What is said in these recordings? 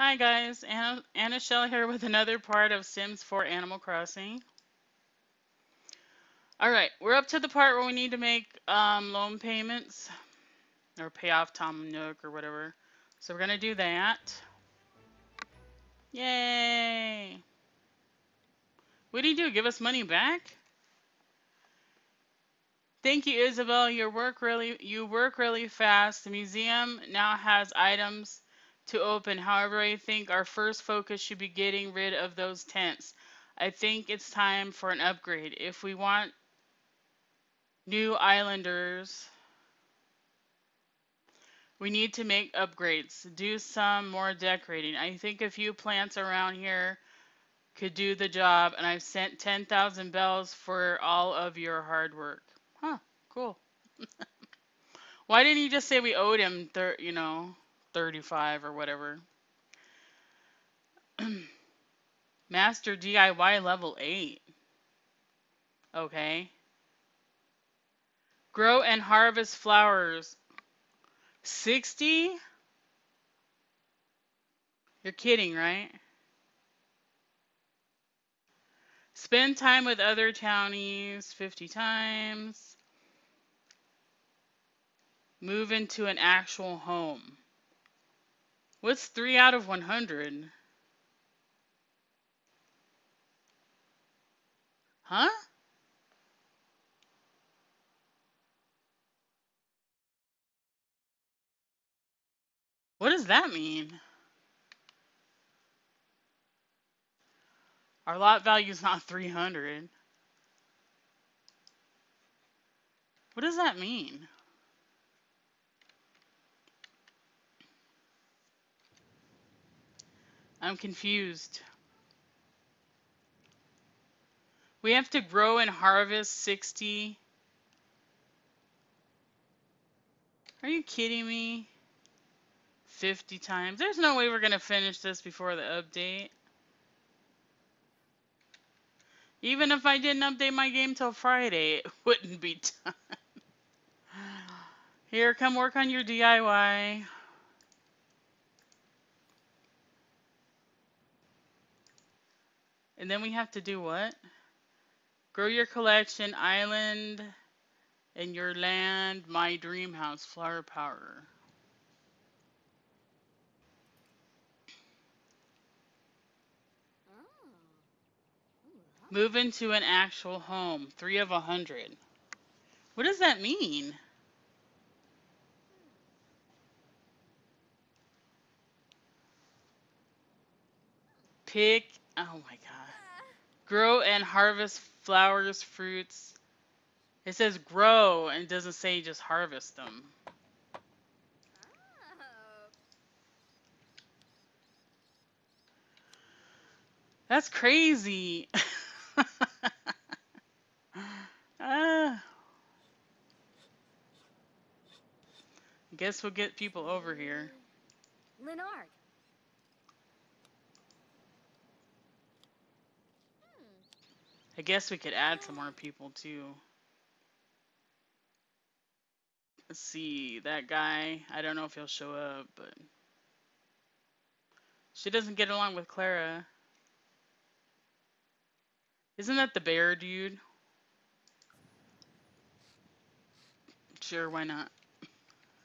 Hi guys, Anna, Anichelle here with another part of Sims 4 Animal Crossing. Alright, we're up to the part where we need to make um, loan payments, or pay off Tom Nook or whatever. So we're going to do that. Yay! What do you do, give us money back? Thank you, Isabelle. Your work really, you work really fast. The museum now has items to open. However, I think our first focus should be getting rid of those tents. I think it's time for an upgrade. If we want new islanders, we need to make upgrades. Do some more decorating. I think a few plants around here could do the job, and I've sent 10,000 bells for all of your hard work. Huh, cool. Why didn't you just say we owed him, you know, 35 or whatever. Master DIY level 8. Okay. Grow and harvest flowers. 60? You're kidding, right? Spend time with other townies 50 times. Move into an actual home. What's 3 out of 100? Huh? What does that mean? Our lot value is not 300. What does that mean? I'm confused. We have to grow and harvest 60. Are you kidding me? 50 times. There's no way we're going to finish this before the update. Even if I didn't update my game till Friday, it wouldn't be done. Here, come work on your DIY. And then we have to do what? Grow your collection, island, and your land, my dream house, flower power. Move into an actual home, three of a hundred. What does that mean? Pick, oh my. Grow and harvest flowers, fruits. It says grow and doesn't say just harvest them. That's crazy. ah. Guess we'll get people over here. Leonard. I guess we could add some more people too. Let's see, that guy, I don't know if he'll show up, but she doesn't get along with Clara. Isn't that the bear dude? Sure, why not?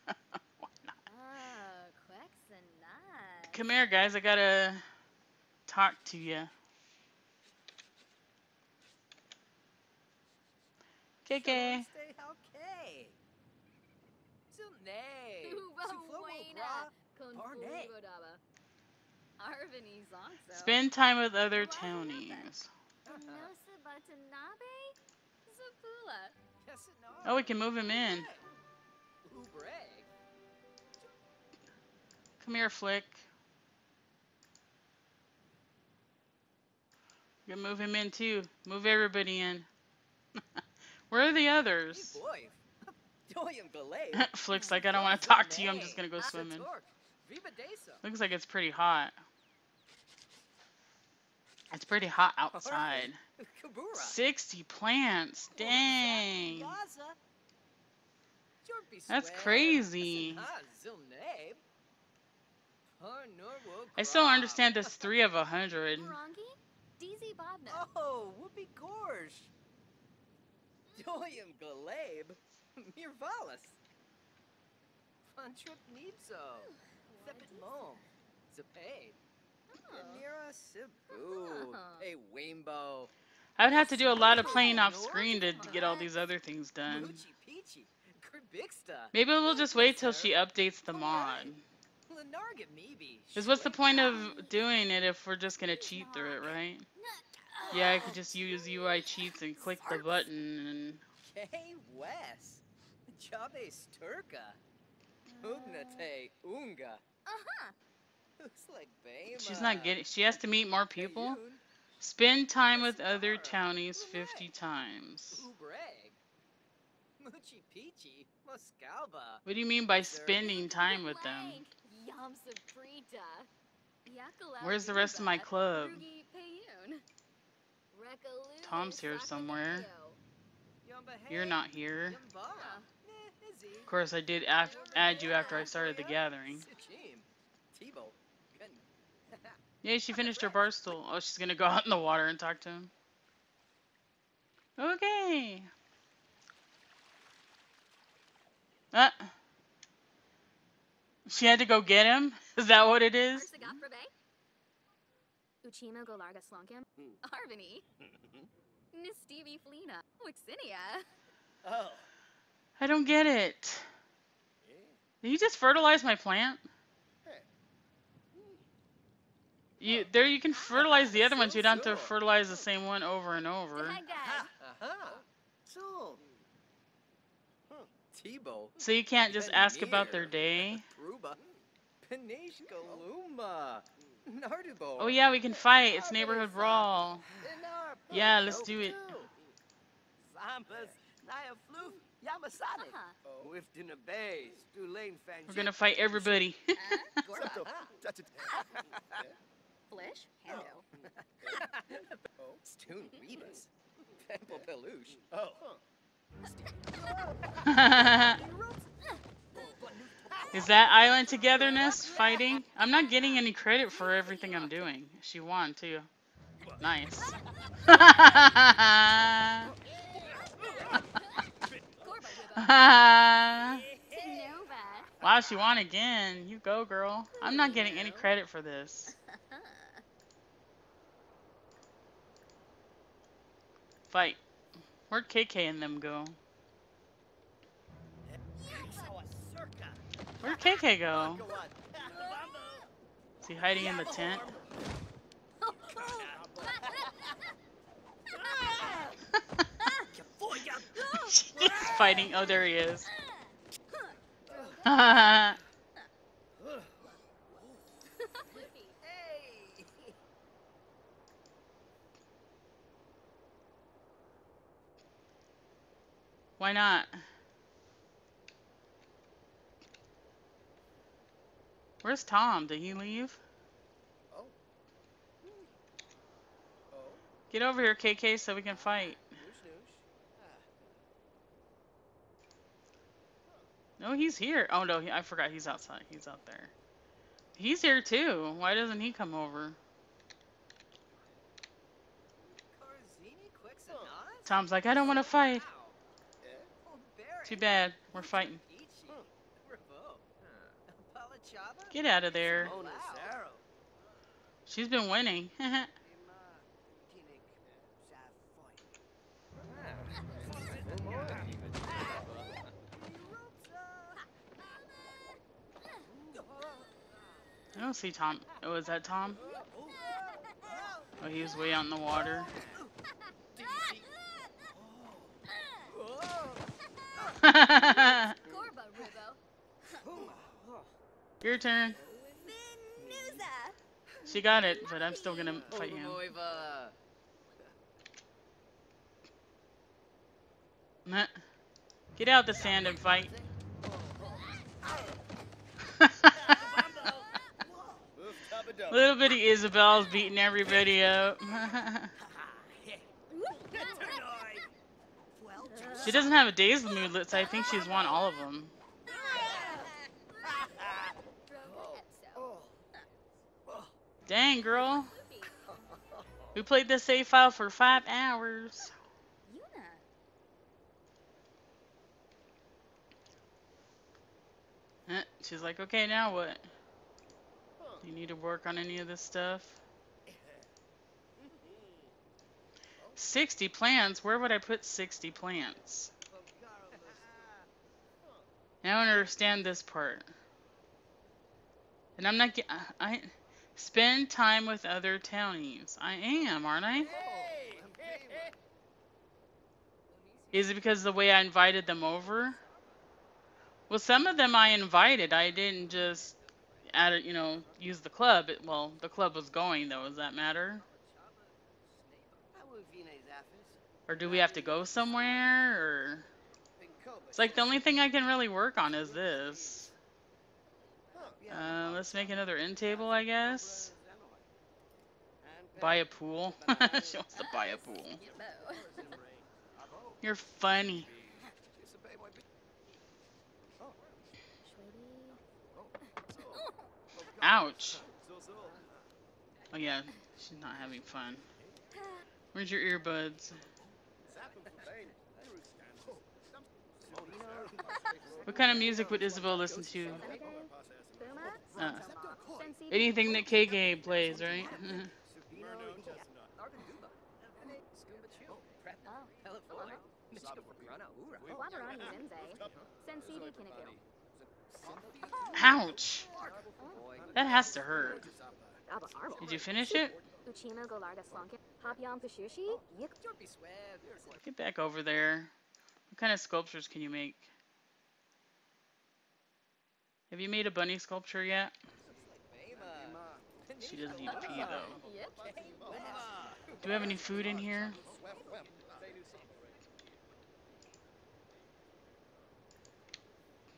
why not? Oh, Come here, guys, I gotta talk to you. KK. Spend time with other townies. Oh, we can move him in. Come here, Flick. We can move him in too. Move everybody in. Where are the others? Flick's like, I don't want to talk to you. I'm just going to go swimming. Looks like it's pretty hot. It's pretty hot outside. 60 plants. Dang. That's crazy. I still understand this three of a hundred. Morongi? DZ Bobna. Oh, whoopee gorsh. Doyum Galeb. Mirvalis. Pantrip Nipso. Thepit Mom. Zapade. Nira Cebu. Oh. Hey, Rainbow. I would have to do a lot of playing off screen to get all these other things done. Moochie Peachy. Kerbixta. Maybe we'll just wait till she updates the mod. Because what's the point of doing it if we're just gonna cheat through it, right? Yeah, I could just use UI cheats and click the button and Hey, Wes. Jabe Sturka. Ugnate Unga. Uh-huh. Looks like Bama. she's not getting. She has to meet more people. Spend time with other townies 50 times. Ubreg. Moochie Peachy. What do you mean by spending time with them? Yam Sabrita. Yakala Where's the rest of my club? Rugi Payun. Rekaloo Tom's here somewhere. You're not here. Yamba. Nah, Izzy. Of course, I did af- add you after I started the gathering. Sichim. Tebow. Gun. Yay, she finished her bar stool. Oh, she's gonna go out in the water and talk to him. Okay. Uh. She had to go get him? Is that what it is? Arsagaprabe. Uchima Golarga Slonkim. Hmm. Arvini. Nistivi Flina. Wixinia. oh. I don't get it. Did he just fertilize my plant? You there you can fertilize the other ones. You don't have to fertilize the same one over and over. Hi, guys. Aha. So. Huh. Tebow. So you can't just ask about their day. Truba. Panish Galuma. Nardubo. Oh yeah, we can fight. It's neighborhood brawl. Yeah, let's do it. Zambas. Naya Flu. Yamasade. Uh-huh. With dinner bay. Stulane Fan. We're gonna fight everybody. Gorba. Flish. Hando. Stoon Rebus. Pemple Peluche. Oh. Is that island togetherness fighting? I'm not getting any credit for everything I'm doing. She won too. Nice. Wow, she won again. You go, girl. I'm not getting any credit for this. Fight. Where'd KK and them go? Where'd KK go? Is he hiding in the tent? She's fighting. Oh, there he is. Why not? Where's Tom? Did he leave? Oh. Oh. Get over here, KK, so we can fight. No, he's here. Oh no, he, I forgot he's outside. He's out there. He's here too. Why doesn't he come over? Tom's like, I don't want to fight. Too bad. We're fighting. Get out of there. She's been winning. I don't see Tom. Oh, is that Tom? Oh, he was way out in the water. Your turn. Venusa. She got it, but I'm still gonna oh, fight him. Get out the sand and fight. Little bitty Isabelle's beating everybody up. she doesn't have a dazed moodlet, so I think she's won all of them. Dang, girl. We played this save file for five hours. Eh, She's like, okay, now what? Do you need to work on any of this stuff? 60 plants? Where would I put 60 plants? I don't understand this part. And I'm not get I spend time with other townies. I am, aren't I? Is it because the way I invited them over? Well, some of them I invited. I didn't just add you know, use the club. It, well, the club was going though. Does that matter? Or do we have to go somewhere? Or it's like the only thing I can really work on is this. Uh, let's make another end table, I guess. Buy a pool. she wants to buy a pool. You're funny. Ouch. Oh yeah, she's not having fun. Where's your earbuds? What kind of music would Isabelle listen to? Uh, anything that KK plays, right? Ouch. That has to hurt. Did you finish it? Get back over there. What kind of sculptures can you make? Have you made a bunny sculpture yet? She doesn't need to pee though. Do we have any food in here?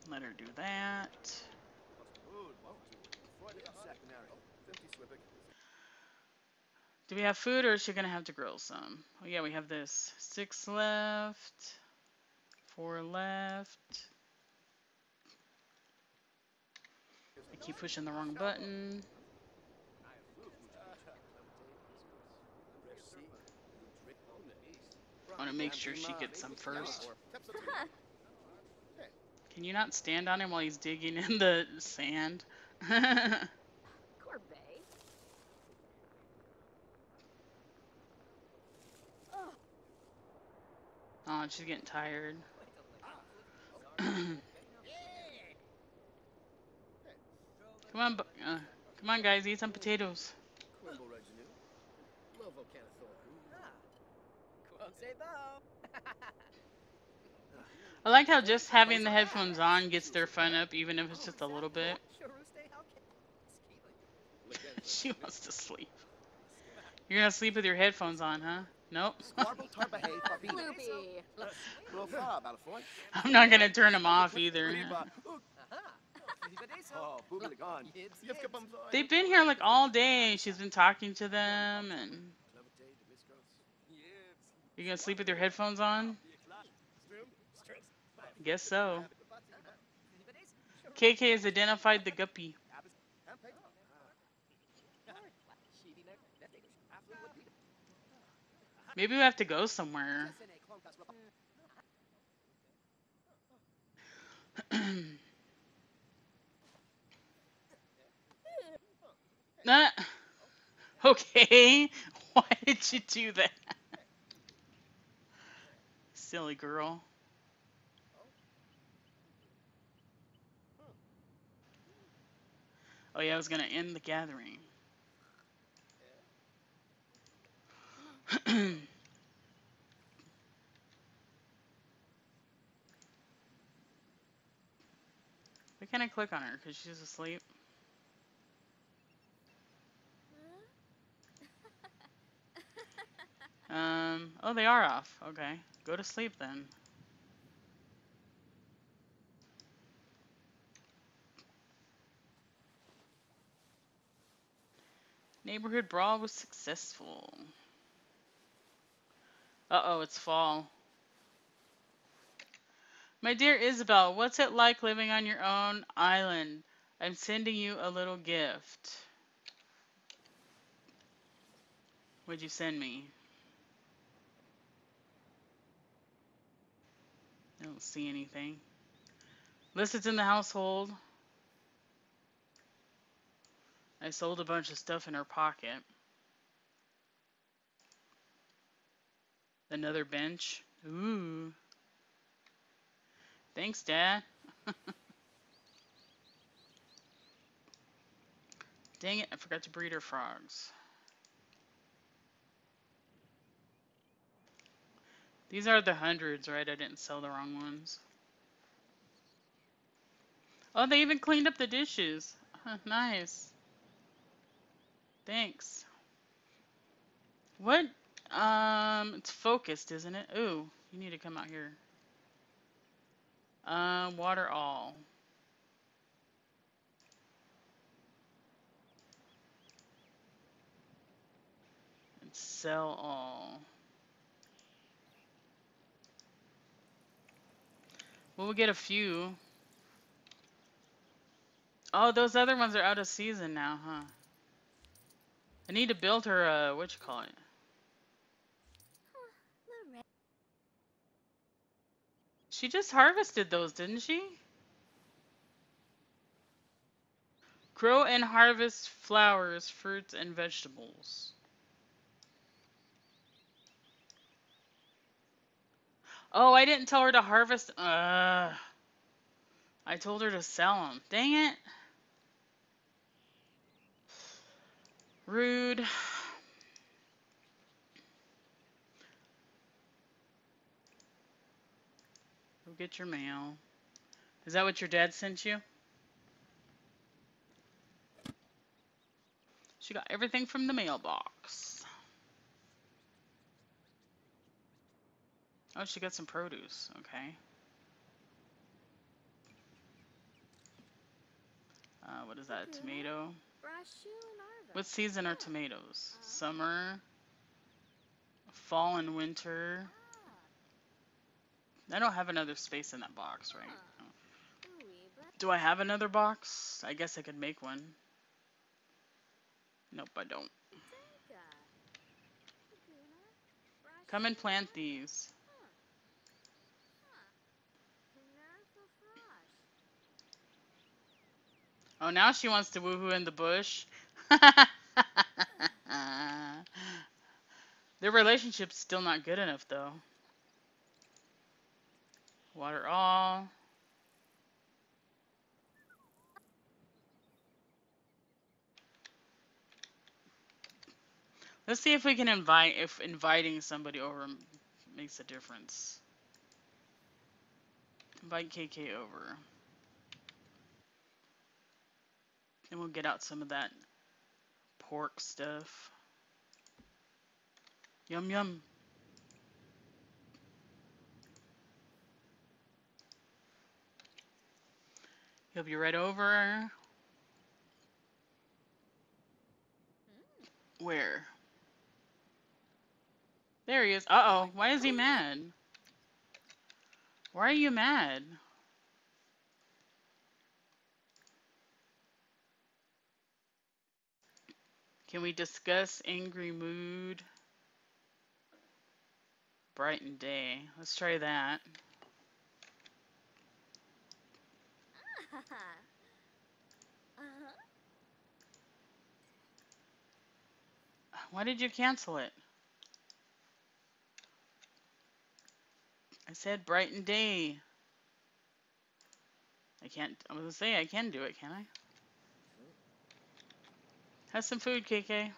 Let her do that. Do we have food or is she gonna have to grill some? Oh yeah, we have this. Six left. Four left. I keep pushing the wrong button. I want to make sure she gets some first. Can you not stand on him while he's digging in the sand? Oh, she's getting tired. come on, uh, come on, guys, eat some potatoes. I like how just having the headphones on gets their fun up, even if it's just a little bit. she wants to sleep. You're gonna sleep with your headphones on, huh? Nope. I'm not gonna turn them off either. Oh, They've been here like all day. She's been talking to them, and you're gonna sleep with your headphones on? Guess so. KK has identified the guppy. Maybe we have to go somewhere. Nah. Okay. Why did you do that? Silly girl. Oh yeah, I was gonna end the gathering. Why can't I click on her? Because she's asleep. Um, oh, they are off. Okay. Go to sleep then. Neighborhood brawl was successful. Uh oh, it's fall. My dear Isabelle, what's it like living on your own island? I'm sending you a little gift. What'd you send me? I don't see anything. It's in the household. I sold a bunch of stuff in her pocket. Another bench. Ooh. Thanks, Dad. Dang it, I forgot to breed her frogs. These are the hundreds, right? I didn't sell the wrong ones. Oh, they even cleaned up the dishes. Huh, nice. Thanks. What? Um, it's focused, isn't it? Ooh, you need to come out here. Um, water all. And sell all. Well, get a few. Oh, those other ones are out of season now, huh? I need to build her a, what you call it? She just harvested those, didn't she? Grow and harvest flowers, fruits, and vegetables. Oh, I didn't tell her to harvest. Uh, I told her to sell them. Dang it. Rude. Go get your mail. Is that what your dad sent you? She got everything from the mailbox. Oh, she got some produce. Okay. Uh, what is that? Tomato. Brashu and Arva. What season are tomatoes? Summer, fall, and winter. I don't have another space in that box, right? Huh. Ooey, but Do I have another box? I guess I could make one. Nope, I don't. Come and plant these. Huh. Huh. Nerfa Frosh. Oh, now she wants to woohoo in the bush. Their relationship's still not good enough, though. Water all. Let's see if we can invite if inviting somebody over makes a difference. Invite KK over. And we'll get out some of that pork stuff. Yum yum. He'll be right over. Where? There he is. Uh oh. Why is he mad? Why are you mad? Can we discuss angry mood? Brighten day. Let's try that. Why did you cancel it? I said brighten day. I can't. I was gonna say I can do it, can I? Have some food, KK.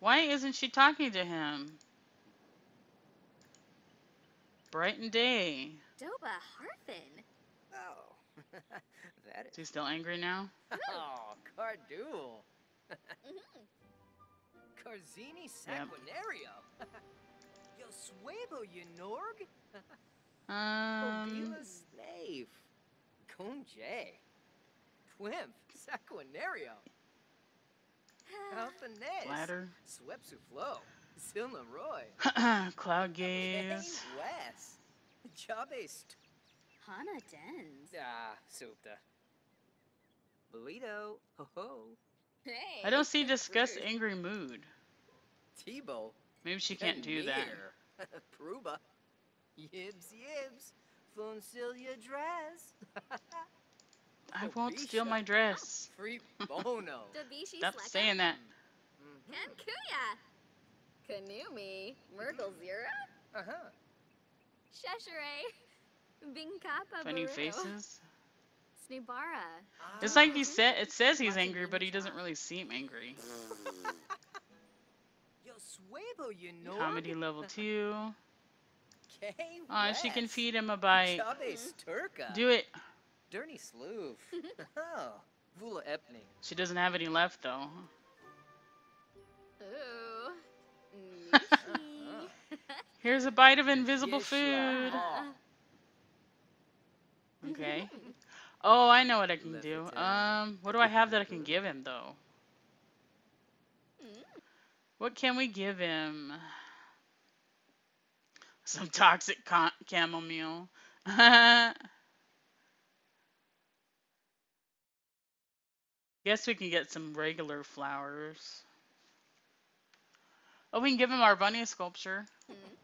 Why isn't she talking to him? Bright and day. Doba Harfin. Oh, that Is he still angry now? Oh, Cardul. Mhm. Carzini Yep. Sanguinario. Yo suevo, you Norg. Um. Obila slave. Conje. Twimp. Sanguinario. Alphanese. Ladder. Swepsu Flow. Silna Roy. Cloud gaze. Wes. Jabest. Hana Dens. Ah, Supta. Burrito. Ho ho. Hey. I don't see disgust, Rude. angry mood. Tebow. Maybe she can't do that. Pruba. Yibs yibs. Funcilia dress. I won't steal my dress. Free bono. Stop saying that. Kankuya. Kanumi. Merkle Zira. Uh-huh. Sheshere. Binkapa Funny faces. Snubara. It's like he Ah. said. It says he's angry, but he doesn't really seem angry. Yo suebo, you know. Comedy level two. K Aw, she can feed him a bite. Do it. Dirty Sloof. oh. Vula Epning. She doesn't have any left though. Ooh. Here's a bite of invisible food. Okay. Oh, I know what I can do. Um, what do I have that I can give him though? Mm. What can we give him? Some toxic con- Guess we can get some regular flowers. Oh, we can give him our bunny sculpture. Mm.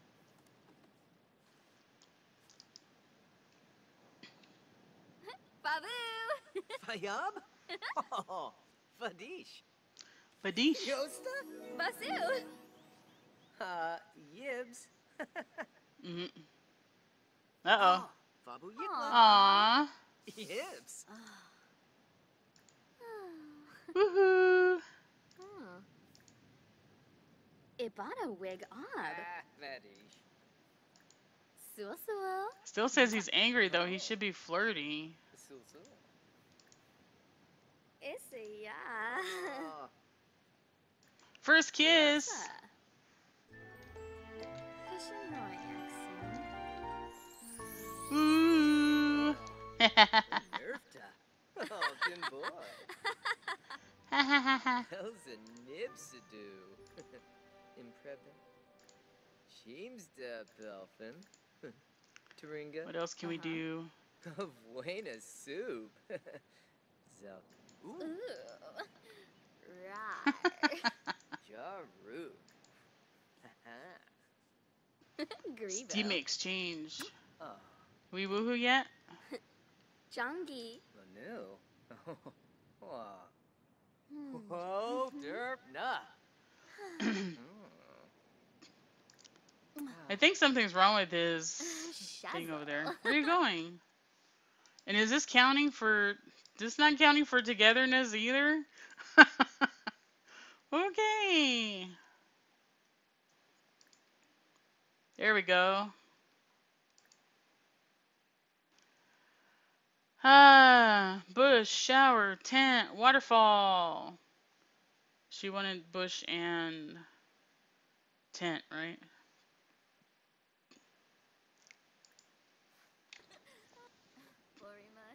Babu. Fayab? Oh, Fadish. Badish. Yosta? Basu. Uh, Yibs. hmm Uh oh. Fabu Aw. Aww. Yibs. Woohoo. Oh. Ibana wig ob. Ah, Fadish. Suo Still says he's angry though. He should be flirty. Sul sul. Issy ya. Oh, First kiss. Kushinoi accent. Ooh. Nerfta. Oh, good boy. Hell's a nibsidoo. Impreba. Sheemsda Belfin. Turinga. what else can we Uh-huh. do? Buena soup. Zelk. Ooh, Ooh. Right. Jaruk. Haha. Steam exchange. Oh, We woohoo yet? Jungi. Lanu. Oh. Whoa, derp, nah. Mm. I think something's wrong with his thing over there. Where are you going? And is this counting for? This not counting for togetherness either? okay. There we go. Ah, bush, shower, tent, waterfall. She wanted bush and tent, right? Florima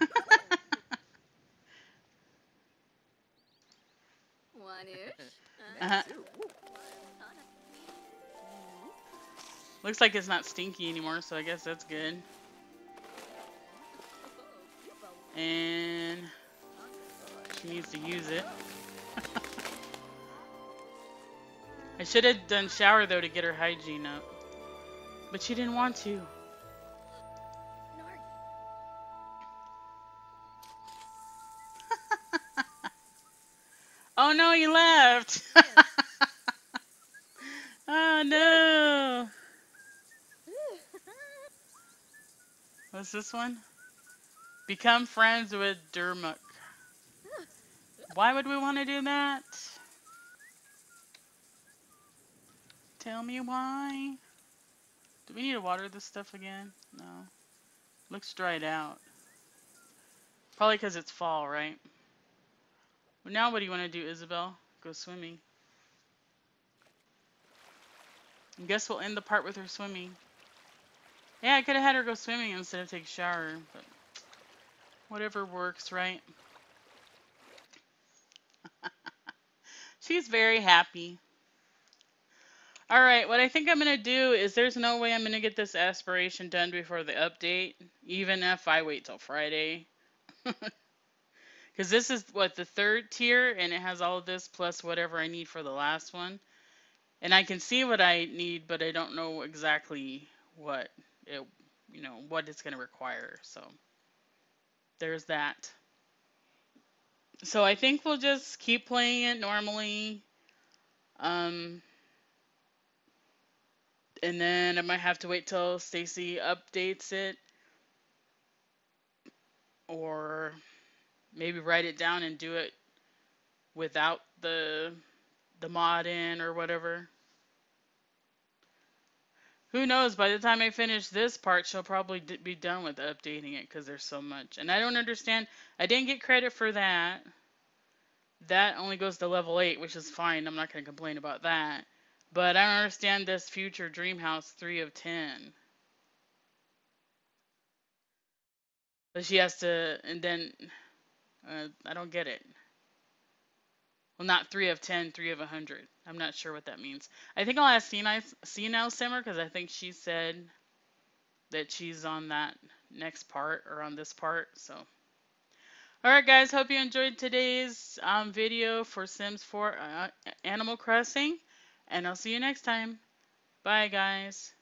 One-ish. Uh, Uh-huh. Looks like it's not stinky anymore, so I guess that's good. And she needs to use it. I should have done shower though to get her hygiene up. But she didn't want to. Oh no, you left! oh no! What's this one? Become friends with Dermuk. Why would we want to do that? Tell me why. Do we need to water this stuff again? No. Looks dried out. Probably because it's fall, right? Now what do you want to do, Isabelle? Go swimming. I guess we'll end the part with her swimming. Yeah, I could have had her go swimming instead of take a shower, but whatever works, right? She's very happy. All right, what I think I'm going to do is there's no way I'm going to get this aspiration done before the update, even if I wait till Friday. Because this is what the third tier, and it has all of this plus whatever I need for the last one. And I can see what I need, but I don't know exactly what it, you know, what it's going to require. So there's that. So I think we'll just keep playing it normally. Um, and then I might have to wait till Stacy updates it, or maybe write it down and do it without the the mod in or whatever. Who knows? By the time I finish this part, she'll probably be done with updating it because there's so much. And I don't understand. I didn't get credit for that. That only goes to level 8, which is fine. I'm not going to complain about that. But I don't understand this future Dream House 3 of 10. But she has to, and then, uh, I don't get it. Well, not 3 of 10, 3 of 100. I'm not sure what that means. I think I'll ask Senile, now Simmer because I think she said that she's on that next part or on this part. So, all right, guys. Hope you enjoyed today's um, video for Sims 4 uh, Animal Crossing, and I'll see you next time. Bye, guys.